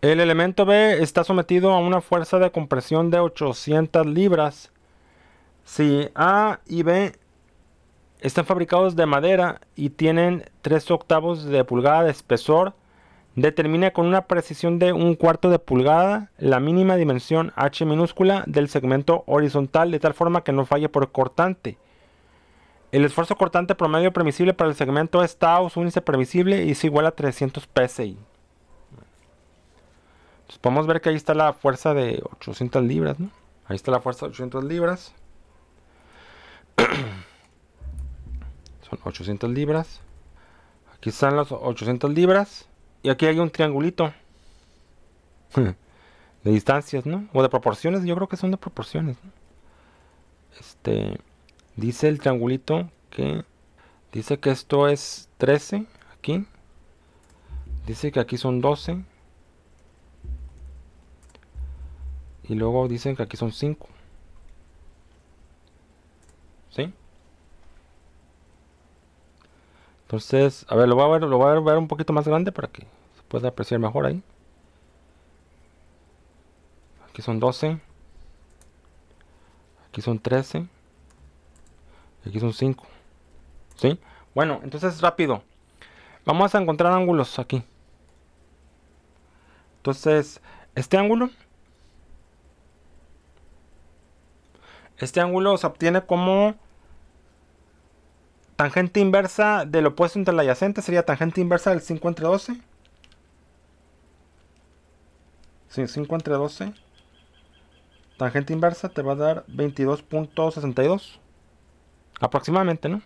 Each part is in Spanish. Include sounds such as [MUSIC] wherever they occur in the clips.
El elemento B está sometido a una fuerza de compresión de 800 libras. Si A y B están fabricados de madera y tienen 3 octavos de pulgada de espesor, determina con una precisión de un cuarto de pulgada la mínima dimensión h minúscula del segmento horizontal de tal forma que no falle por cortante. El esfuerzo cortante promedio permisible para el segmento es tau, índice permisible, y es igual a 300 psi. Entonces podemos ver que ahí está la fuerza de 800 libras, ¿no? Ahí está la fuerza de 800 libras. [CLEARS THROAT] Son 800 libras. Aquí están las 800 libras. Y aquí hay un triangulito. [LAUGHS] de distancias, ¿no? O de proporciones. Yo creo que son de proporciones. ¿no? Este. Dice el triangulito que. Dice que esto es 13. Aquí. Dice que aquí son 12. Y luego dicen que aquí son 5. ¿Sí? Entonces, a ver, lo voy a ver, lo voy a ver un poquito más grande para que se pueda apreciar mejor ahí. Aquí son 12. Aquí son 13. Y aquí son 5. ¿Sí? Bueno, entonces rápido. Vamos a encontrar ángulos aquí. Entonces, este ángulo Este ángulo se obtiene como tangente inversa del opuesto entre el adyacente. Sería tangente inversa del 5 entre 12. Sí, 5 entre 12. Tangente inversa te va a dar 22.62. Aproximadamente, ¿no?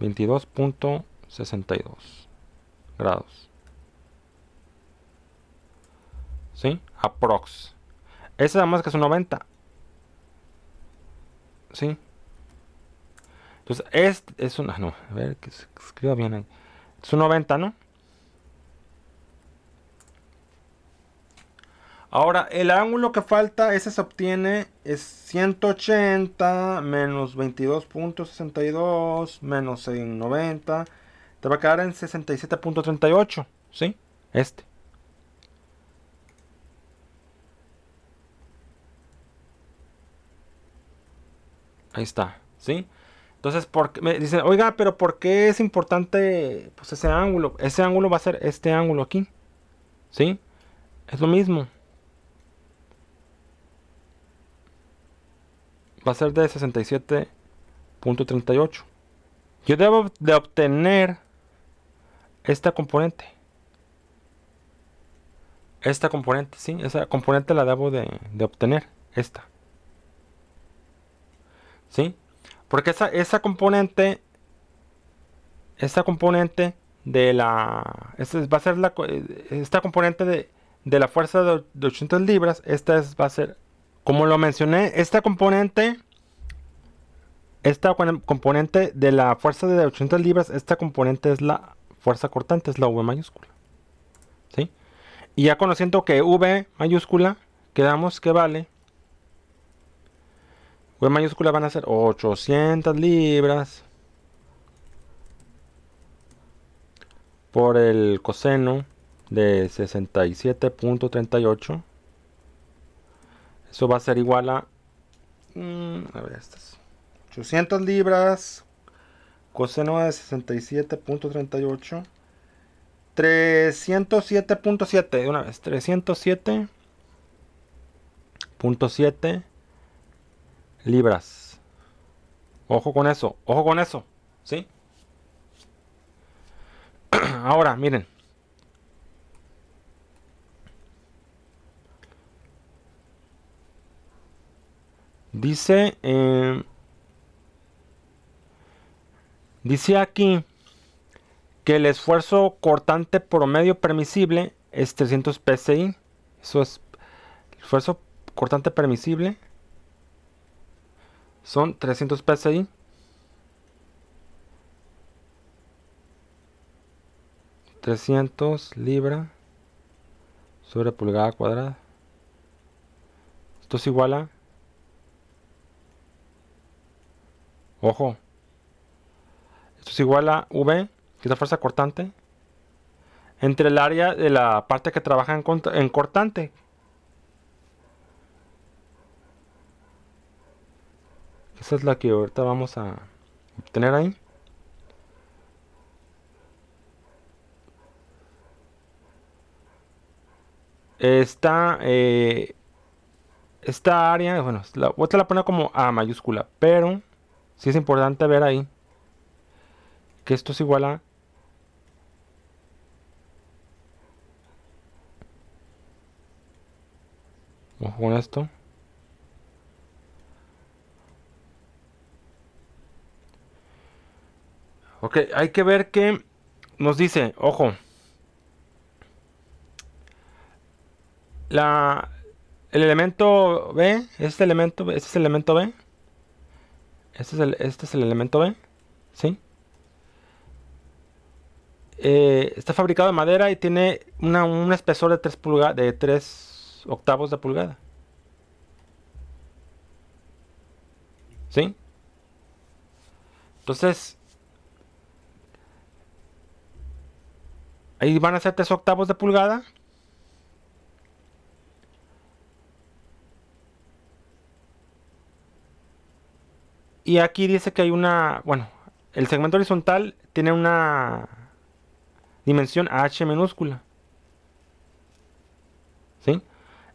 $22.62 grados. ¿Sí? Aprox. Ese damos que es un 90. ¿Sí? Entonces, este es una. No, a ver que se escriba bien ahí. Es un 90, ¿no? Ahora, el ángulo que falta, ese se obtiene, es 180 menos 22.62 menos 90. Te va a quedar en 67.38, ¿sí? Este. Ahí está, ¿sí? Entonces, porque me dicen, oiga, pero ¿por qué es importante pues, ese ángulo? Ese ángulo va a ser este ángulo aquí, ¿sí? Es lo mismo. Va a ser de 67.38. Yo debo de obtener esta componente. Esta componente, sí, esa componente la debo de, de obtener. Esta. ¿Sí? Porque esa, esa componente, esta componente de la, va a ser la, esta componente de, de la fuerza de, 800 libras, esta es, va a ser, como lo mencioné, esta componente, esta componente de la fuerza de 800 libras, esta componente es la fuerza cortante, es la V mayúscula. ¿Sí? Y ya conociendo que V mayúscula, quedamos que vale V mayúscula van a ser 800 libras por el coseno de 67.38. Eso va a ser igual a... Mm, a ver, estas. 800 libras. Coseno de 67.38. 307.7 de una vez. 307.7 libras. Ojo con eso, ojo con eso, ¿sí? [CLEARS THROAT] Ahora, miren. Dice, eh, dice aquí que el esfuerzo cortante promedio permisible es 300 psi. Eso es el esfuerzo cortante permisible son 300 PSI. ¿300 libra sobre pulgada cuadrada? Esto es igual a... Ojo. Esto es igual a V, que es la fuerza cortante, entre el área de la parte que trabaja en, en cortante. Esa es la que ahorita vamos a obtener ahí. Esta, eh, esta área, bueno, la, voy a la poner como A mayúscula, pero sí es importante ver ahí que esto es igual a con esto. Ok, hay que ver que nos dice, ojo, la, el elemento B, este elemento, este es el elemento B, este es el, este es el elemento B, ¿sí? Eh, está fabricado de madera y tiene una, un espesor de 3 pulgadas, de 3 octavos de pulgada. ¿Sí? Entonces, ahí van a ser 3 octavos de pulgada. Y aquí dice que hay una, bueno, el segmento horizontal tiene una dimensión h minúscula. ¿Sí?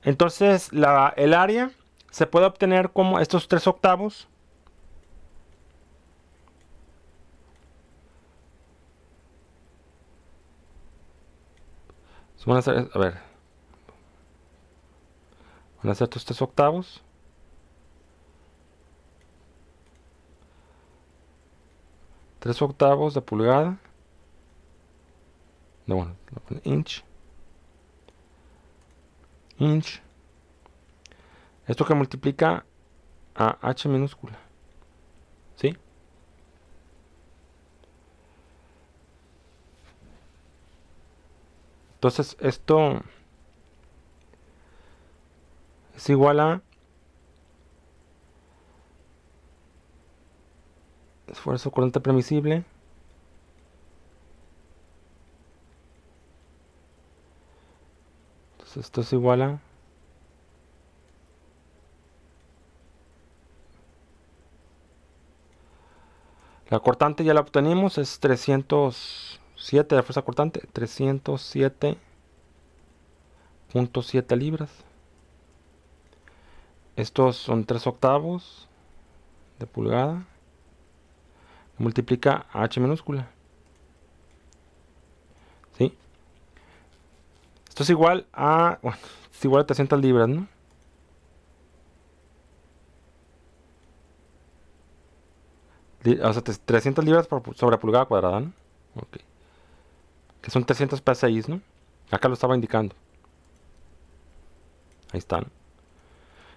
Entonces la, el área se puede obtener como estos tres octavos. Van a, ser, a ver. Van a ser estos tres octavos. 3 octavos de pulgada. No, bueno, inch. Inch. Esto que multiplica a h minúscula. ¿Sí? Entonces esto es igual a esfuerzo corriente permisible. Entonces esto es igual a la cortante ya la obtenimos es 307 la fuerza cortante 307.7 libras estos son 3 octavos de pulgada multiplica a h minúscula. ¿Sí? Esto es igual a, bueno, es igual a 300 libras, ¿no? O sea, 300 libras sobre pulgada cuadrada, ¿no? Ok. Que son 300 PSI, ¿no? Acá lo estaba indicando. Ahí están.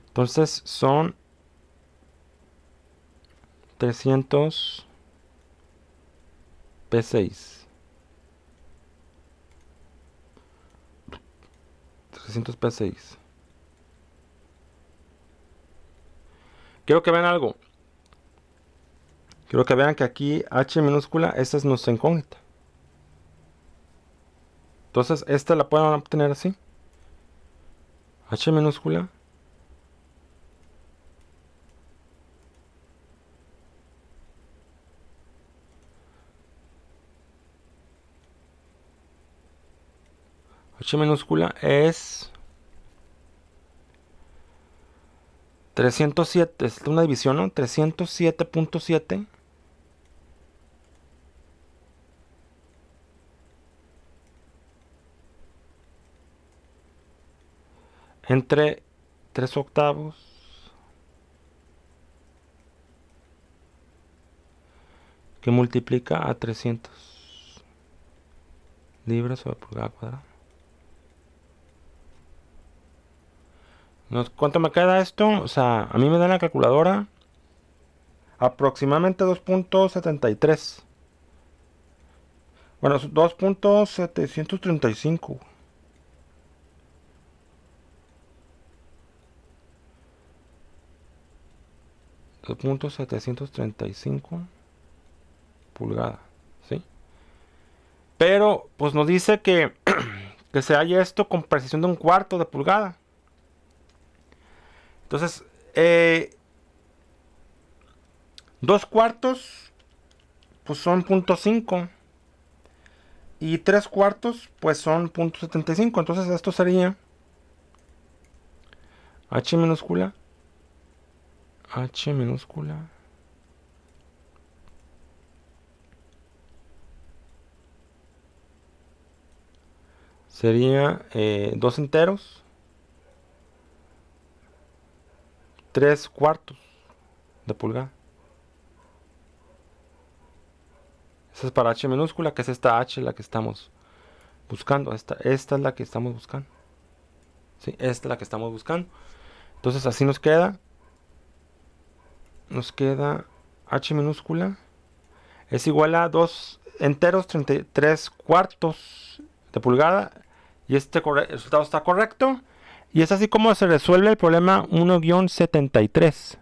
Entonces son 300 P6. 300 P6. Quiero que vean algo. Quiero que vean que aquí H minúscula, esta es nuestra incógnita. Entonces, esta la pueden obtener así. H minúscula H minúscula es 307, es una división, ¿no? 307.7 entre 3 octavos que multiplica a 300 libras sobre pulgada cuadrada. ¿Cuánto me queda esto? O sea, a mí me da la calculadora aproximadamente 2.73. Bueno, 2.735. $2.735 pulgadas. Pero pues nos dice que, [CLEARS THROAT] que se halla esto con precisión de un cuarto de pulgada. Entonces, eh, dos cuartos pues son punto .5 y tres cuartos pues son punto .75. Entonces esto sería H minúscula H minúscula sería eh, dos enteros, tres cuartos de pulgada. Esa es para H minúscula, que es esta H la que estamos buscando. Esta, esta es la que estamos buscando. Sí, esta es la que estamos buscando. Entonces así nos queda. Nos queda H minúscula. Es igual a 2 enteros, 33 cuartos de pulgada y este resultado está correcto. Y es así como se resuelve el problema 1-73.